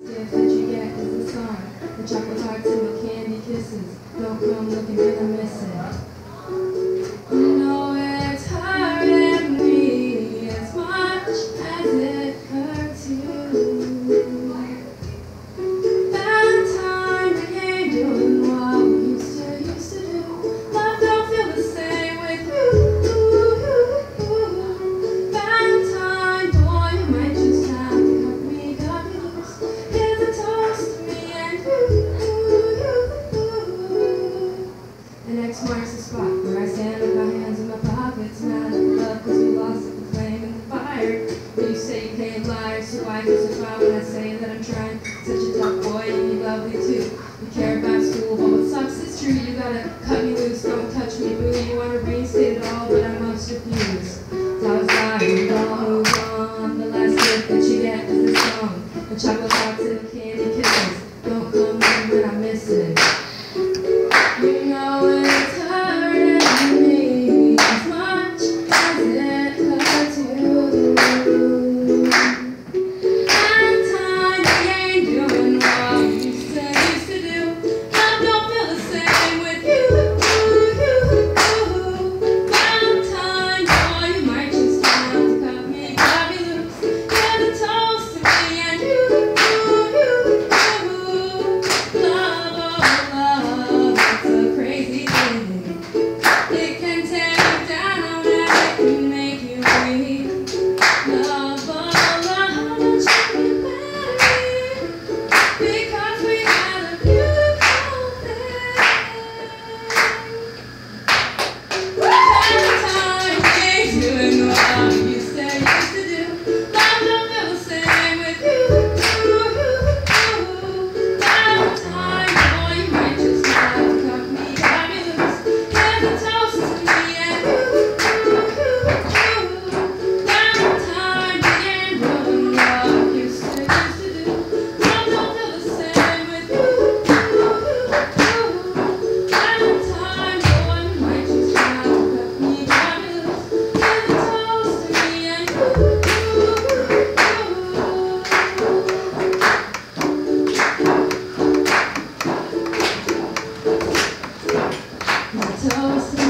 Gift that you get is the song. The chocolate hearts and the candy kisses. No crumb looking for the missing. Say you can't lie, so why does it cry when I say that I'm trying? Such a tough boy, and you love me too. You care about school, but what sucks is true. You gotta cut me loose, don't touch me, boo. You wanna reinstate it all, but I'm most. So I was lying, don't move on. The last gift that you get is the song. The chocolate box and the candy toast